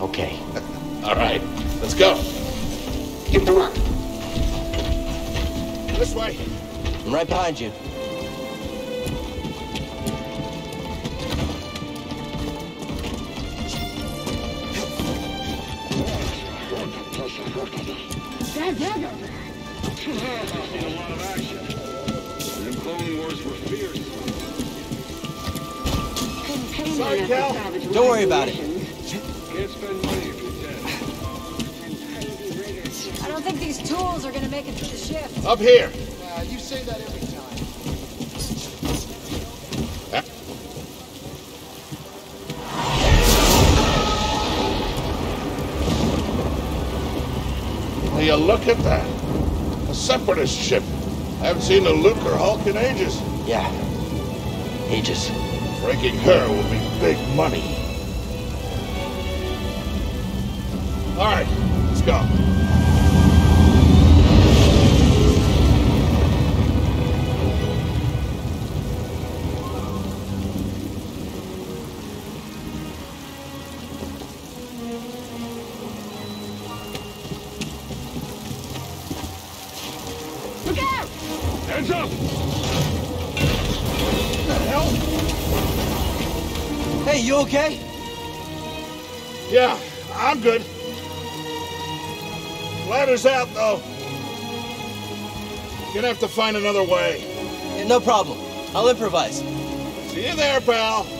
Okay. All right, let's go. Get to work. This way. I'm right behind you. Seen a lot of action. Them clone wars were fierce. Sorry, Cal. Don't worry about it. Think these tools are gonna make it through the shift. Up here. Yeah, you say that every time. Will you look at that? A separatist ship. I haven't seen a Lucrehulk in ages. Yeah. Ages. Breaking her will be big money. All right, let's go. Hey, you okay? Yeah, I'm good. Ladder's out, though. Gonna have to find another way. Yeah, no problem. I'll improvise. See you there, pal.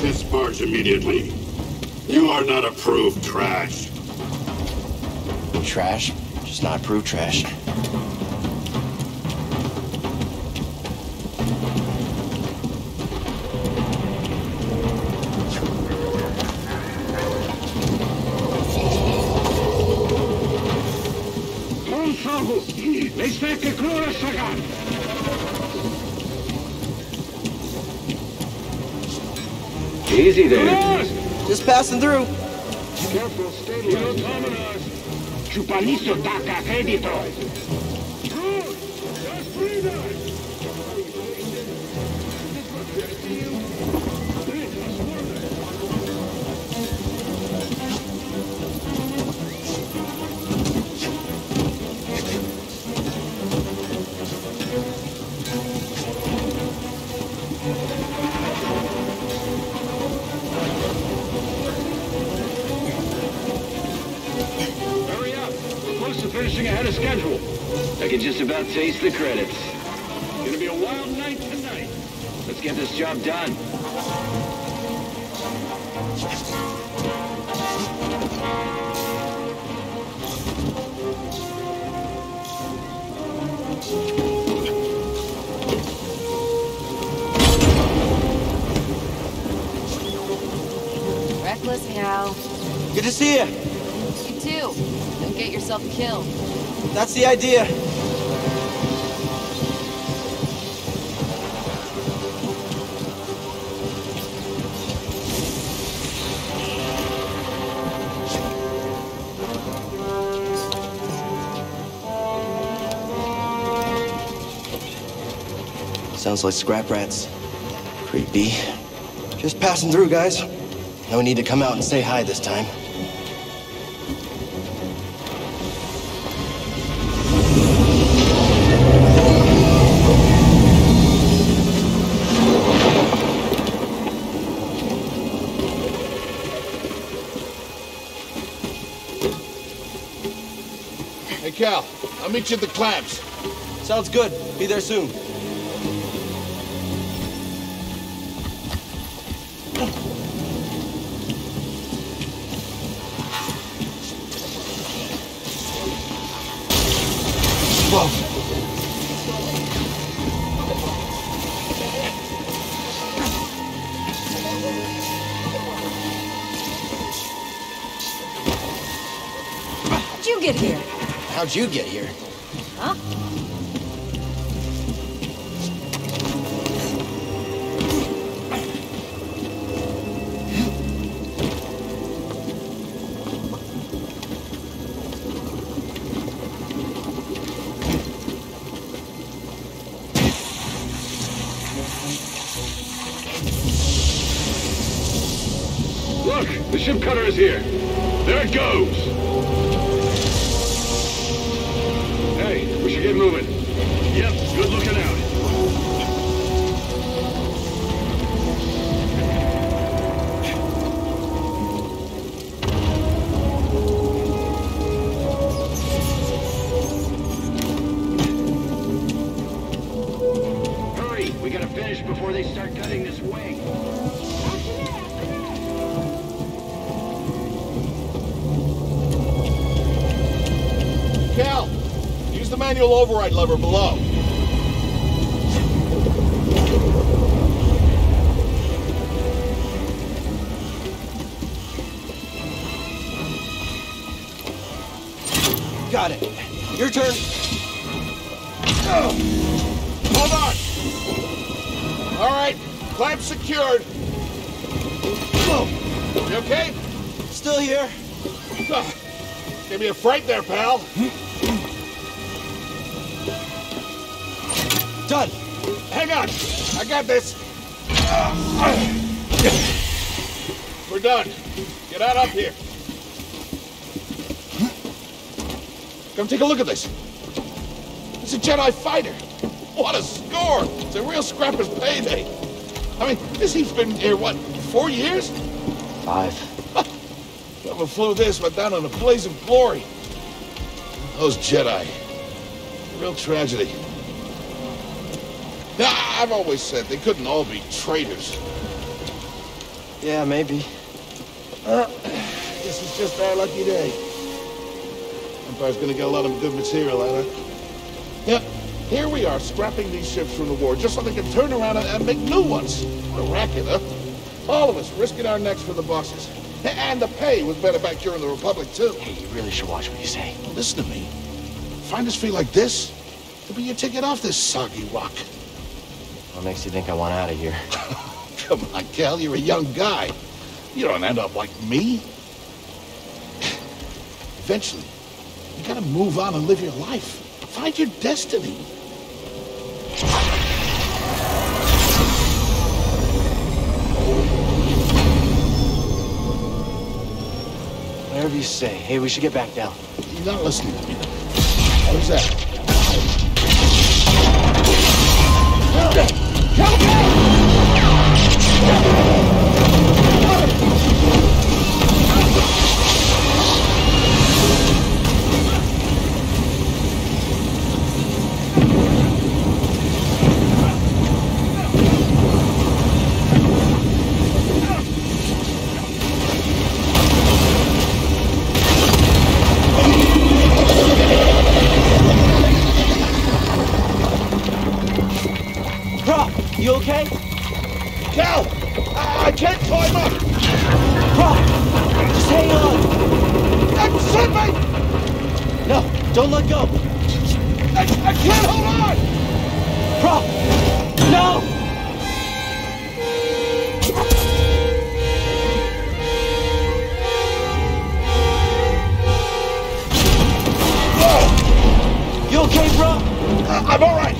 This barge immediately. You are not approved trash. Trash. Just not approved trash. Kom Sagu! Lees lekker kloren, Sagan! Easy there. Just passing through. Careful, stay low. About taste the credits. Gonna be a wild night tonight. Let's get this job done. Reckless Cal. Good to see you. You too. Don't get yourself killed. That's the idea. Sounds like scrap rats. Creepy. Just passing through, guys. No need to come out and say hi this time. Hey, Cal, I'll meet you at the clamps. Sounds good. Be there soon. How'd you get here? How'd you get here? Huh? Look, the ship cutter is here. There it goes. Hey, we should get moving. Yep, good looking out. Manual override lever below. Got it. Your turn. Hold on. All right, clamp secured. You okay? Still here. Ah, Gave me a fright there, pal. Done. Hang on. I got this. We're done. Get out up here. Come take a look at this. It's a Jedi fighter. What a score! It's a real scrapper's payday. I mean, this he's been here, what, four years? Five. Whoever flew this went down in a blaze of glory. Those Jedi. Real tragedy. I've always said they couldn't all be traitors. Yeah, maybe. Uh, this is just our lucky day. Empire's gonna get a lot of good material out of it. Yeah, here we are scrapping these ships from the war just so they can turn around and, and make new ones. What a racket, huh? All of us risking our necks for the bosses. And the pay was better back during the Republic, too. Hey, you really should watch what you say. Listen to me. Find us feel like this, it'll be your ticket off this soggy rock. What makes you think I want out of here? Come on, Cal, you're a young guy. You don't end up like me. Eventually, you gotta move on and live your life. Find your destiny. Whatever you say. Hey, we should get back down. You're not listening to me. Who's that? Cal, Cal! Prauf, me! No, don't let go. I, I can't hold on! Prauf, no! You okay, Prauf? I'm all right.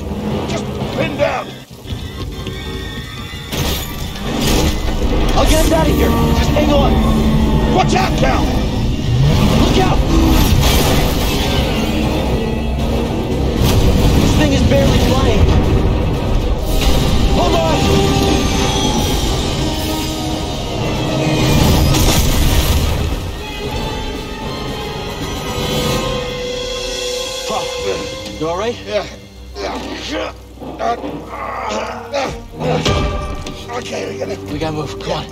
Just pinned down. I'll get us out of here. Just hang on. Watch out, Cal! Look out! This thing is barely flying. Hold on! Prauf, you all right? Yeah. Okay, we gotta. We gotta move. Come on.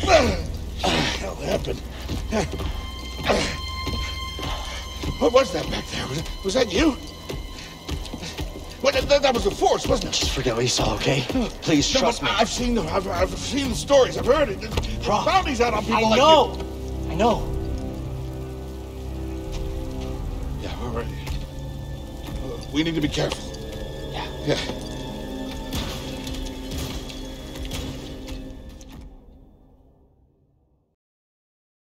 What the hell happened? What was that back there? Was, was that you? What, that, that was the force, wasn't it? Just forget what you saw, okay? Please No, trust me. I've seen the I've, I've seen the stories. I've heard it. Prauf, bounties out on people I like know. I know. you. Yeah, all right. Uh, we need to be careful. Yeah. Yeah.